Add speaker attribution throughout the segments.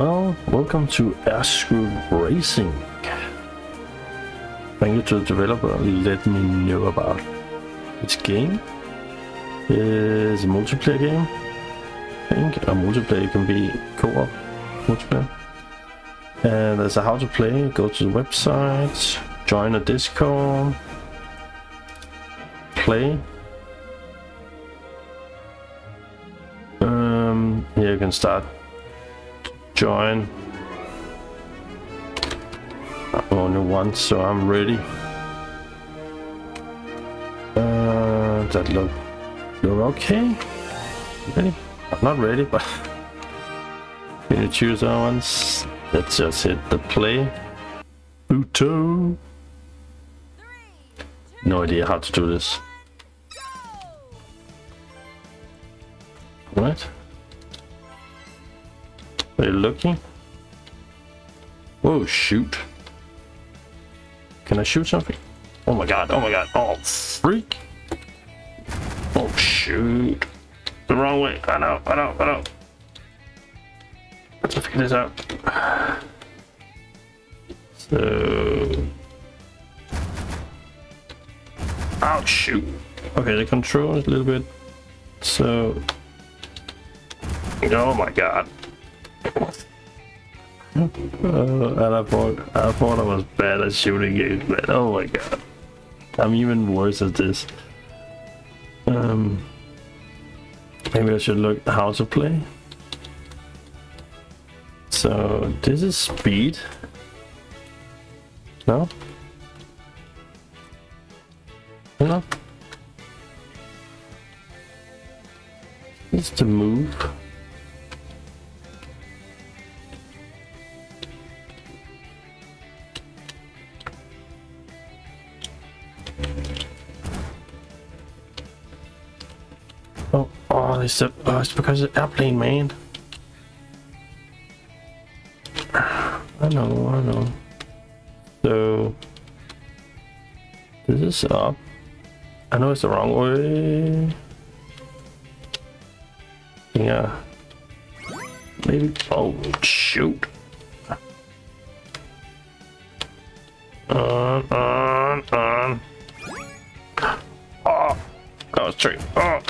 Speaker 1: Well, welcome to Airscrew Racing. Thank you to the developer let me know about this game. It's a multiplayer game. I think a multiplayer can be co-op multiplayer. And there's a how to play. Go to the website, join a Discord, play. Um, here you can start join. I'm only one, so I'm ready. Uh, that look, look okay. Ready? I'm not ready, but can you choose that ones? Let's just hit the play. Uto. No idea how to do this. What? Are you looking? Oh, shoot. Can I shoot something? Oh my god, oh my god, oh freak. Oh shoot. The wrong way. I know, I know, I know. Let's figure this out. So... Oh shoot. Okay, the control is a little bit... So... Oh my god. Uh, and I thought I thought I was bad at shooting games, but oh my god, I'm even worse at this. Um, maybe I should look how to play. So this is speed. No. No. It's to move. Oh, it's, oh, it's because of airplane, man. I know, I know. So, this is up. I know it's the wrong way. Yeah. Maybe. Oh, shoot. On, on, on. Oh, that was tree. Oh.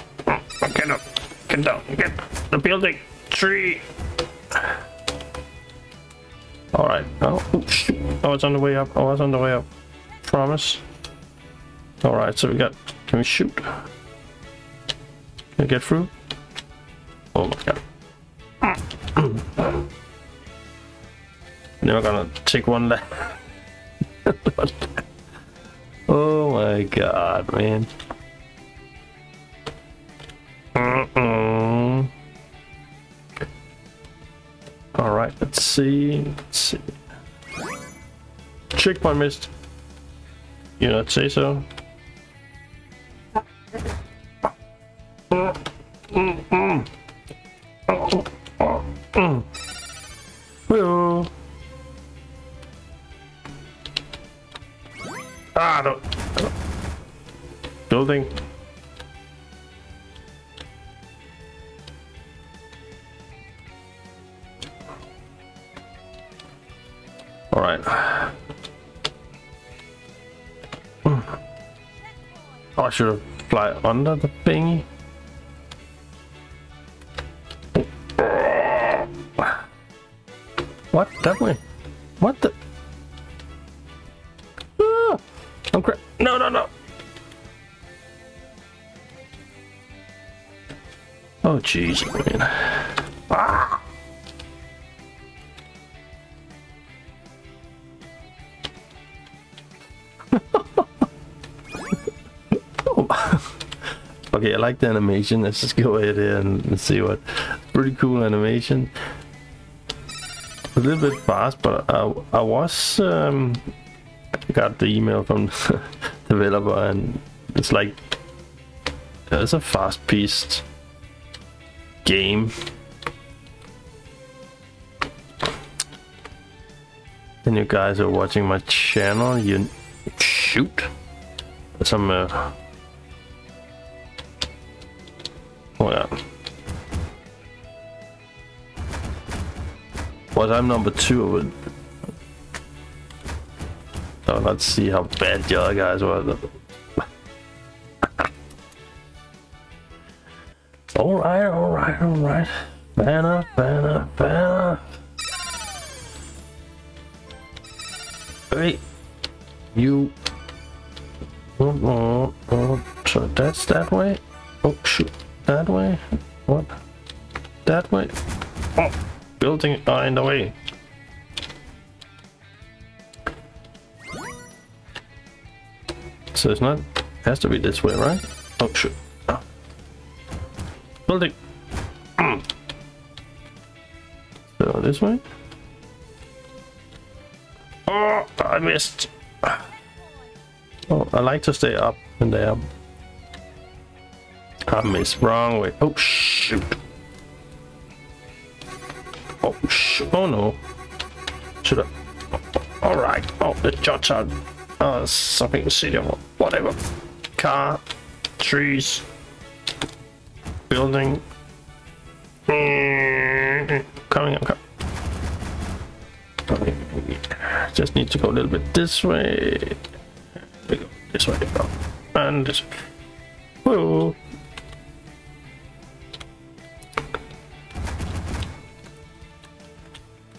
Speaker 1: Get up. Get down. Get the building. Tree. Alright. Oh, oh, shoot. Oh, it's on the way up. Oh, it's on the way up. Promise. Alright, so we got... Can we shoot? Can we get through? Oh my god. Never gonna take one left. oh my god, man. All right, let's see. Let's see. Checkpoint missed. You not say so? Ah, no. Building. Oh, I should have fly under the thingy. What? That way? What the? Ah, I'm cra- No, no, no. Oh, jeez, man. Ah. Okay, I like the animation. Let's just go ahead and see what. Pretty cool animation. A little bit fast, but I, I was um, got the email from the developer, and it's like it's a fast-paced game. And you guys are watching my channel, you shoot some uh, but I'm number two. So let's see how bad the other guys were. alright, alright, alright. Banner, banner, banner. Hey, you. Oh, oh, oh. So that's that way. Oh shoot, that way. What? That way. Oh, building are in the way. So it's not. Has to be this way, right? Oh shoot. Oh. Building. so this way. Oh, I missed. Oh, I like to stay up in there. I missed. Wrong way. Oh, shoot. Oh. Oh, no. Should I? All right. Oh, the shots are uh, something city whatever. Car, trees, building. Coming, coming. Just need to go a little bit this way. This way. And this way. Whoa.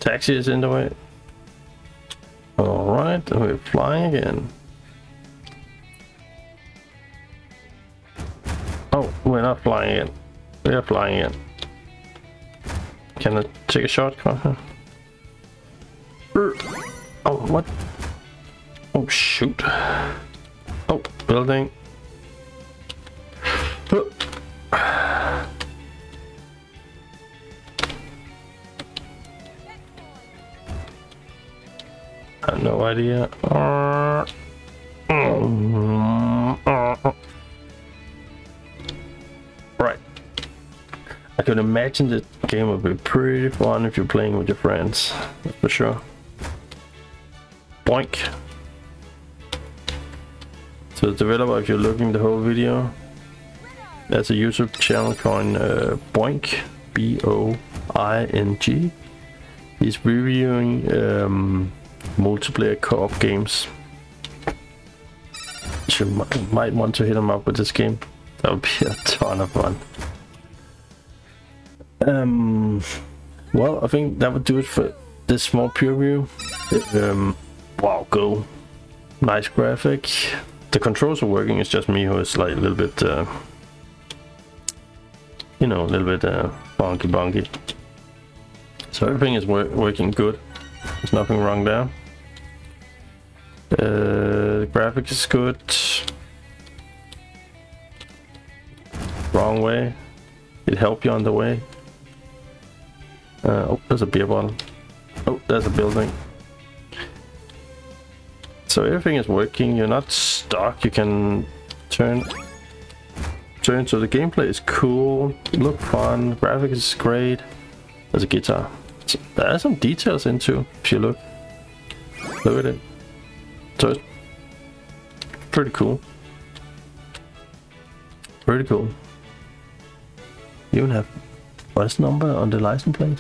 Speaker 1: Taxi is in the way. Alright, we're flying again. Oh, we're not flying in. We are flying in. Can I take a shortcut? Oh, what? Oh, shoot. Oh, building. No idea. Right. I could imagine the game would be pretty fun if you're playing with your friends, for sure. Boink. So developer, if you're looking the whole video, there's a YouTube channel called uh, Boink, B-O-I-N-G. He's reviewing um, multiplayer co-op games. You might, want to hit him up with this game. That would be a ton of fun. Um, well, I think that would do it for this small preview. Um, Wow, go. Nice graphic. The controls are working, it's just me who is like a little bit, uh, you know, a little bit uh, bonky bonky. So everything is wor working good. There's nothing wrong there. Uh, the graphics is good. Wrong way. It help you on the way. Uh, oh, there's a beer bottle. Oh, there's a building. So everything is working, you're not stuck, you can turn turn so the gameplay is cool, look fun, graphics is great. There's a guitar. There are some details into if you look. Look at it. So it's pretty cool. Pretty cool. You even have what's number on the license plate?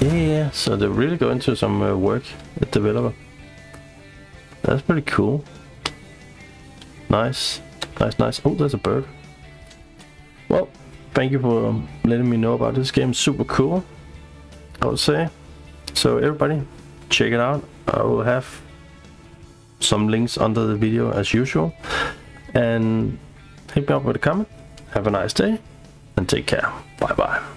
Speaker 1: Yeah, so they're really go into some uh, work at the developer. That's pretty cool. Nice, nice, nice. Oh, there's a bird. Thank you for um, letting me know about this game. Super cool, I would say. So everybody, check it out. I will have some links under the video as usual. And hit me up with a comment. Have a nice day and take care. Bye bye.